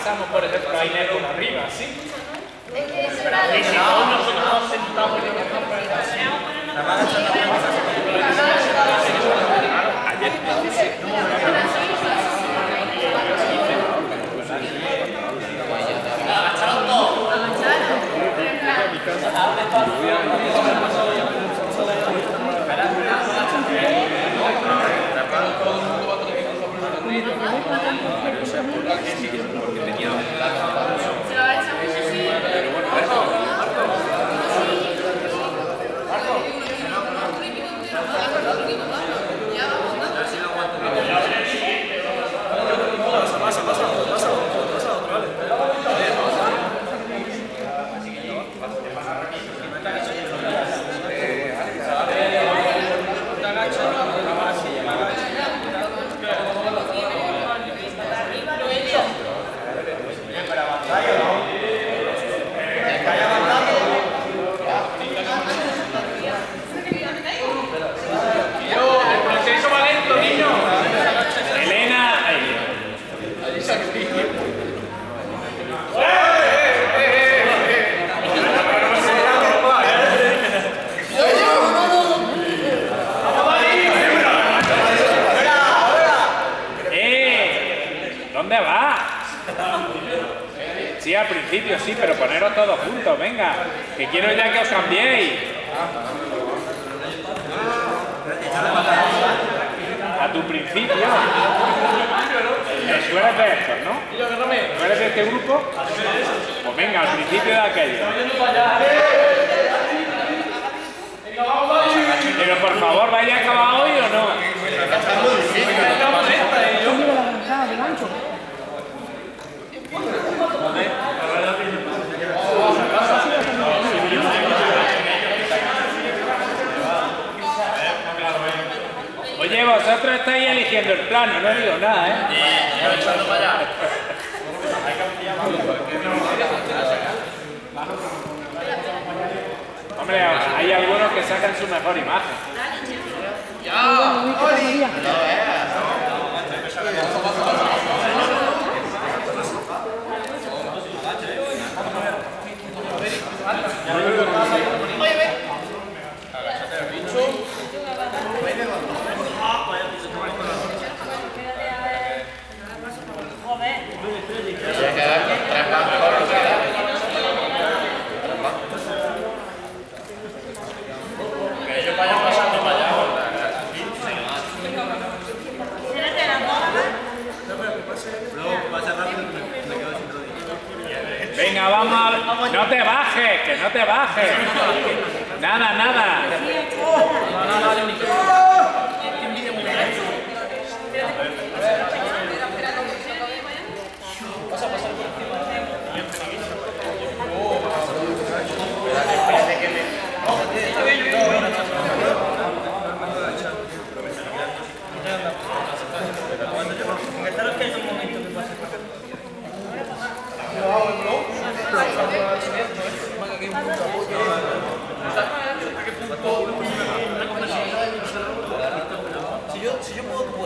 Pasamos, por ejemplo, a Inés por arriba? ¿Sí? Es que es una de Y si todos nosotros nos sentamos en el Se lo ha hecho mucho, sí. El proceso va lento, niño. Elena. ay, ¡Eh! ¿Dónde va? Sí, al principio sí, pero poneros todos juntos, venga. Que quiero ya que os cambiéis. A tu principio. Tú eres de estos, ¿no? ¿Tú eres de este grupo? Pues venga, al principio de aquello. Pero por favor, ¿vaya a Oye, vosotros estáis eligiendo el plano, no digo nada, ¿eh? Hombre, hay algunos que sacan su mejor imagen. Tírate que no te bajes. Nada, nada. Yo, si yo puedo, tú.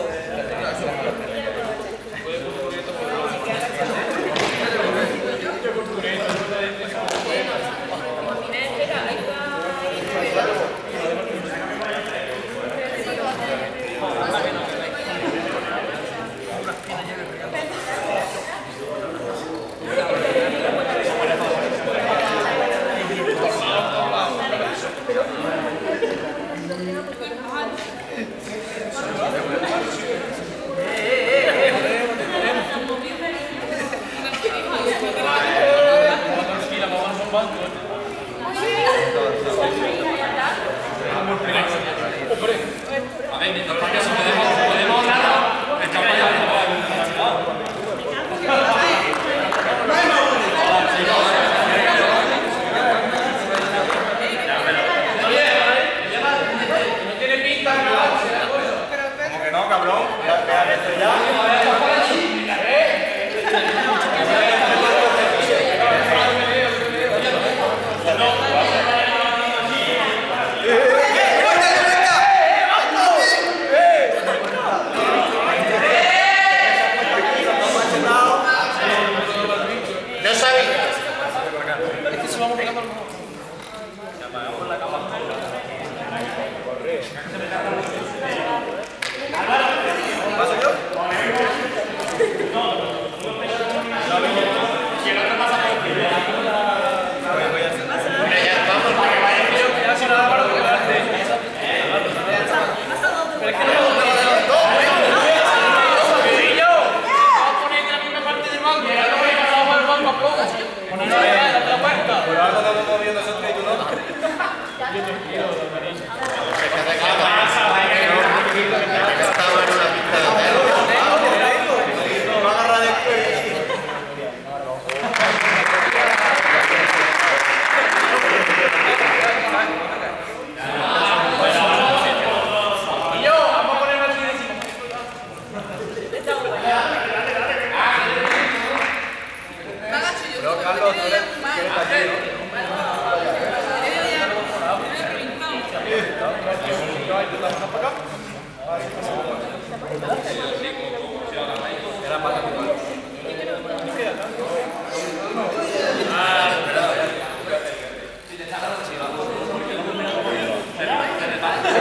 반.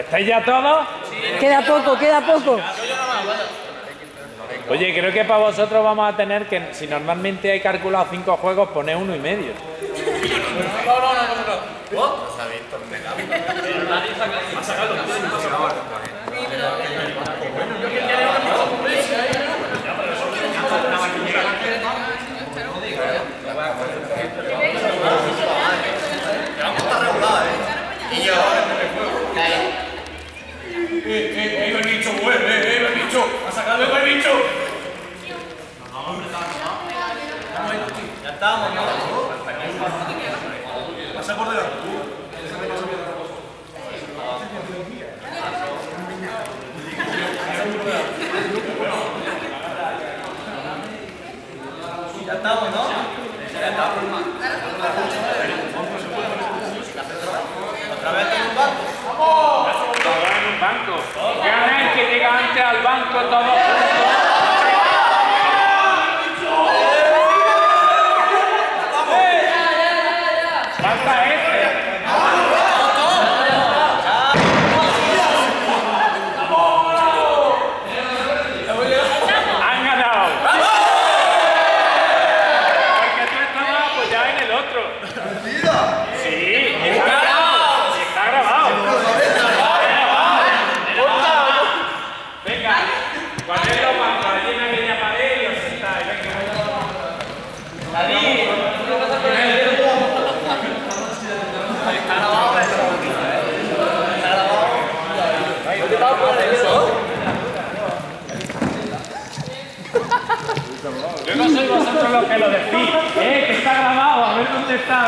¿Estáis ya todos? Queda poco, queda poco. Oye, creo que para vosotros vamos a tener que, si normalmente hay calculado cinco juegos, poner uno y medio. No, no, no, no, no. y yo. ¡Eh, eh, eh, el bicho, güey! ¡Eh, eh, el bicho! ¡Ha sacado el bicho! Ya estamos, ¿no? Pasa por delante. Ya estamos, ¿no? que eu tava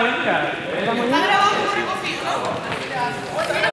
venga.